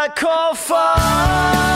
I call fire.